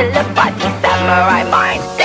telepathy, samurai mind.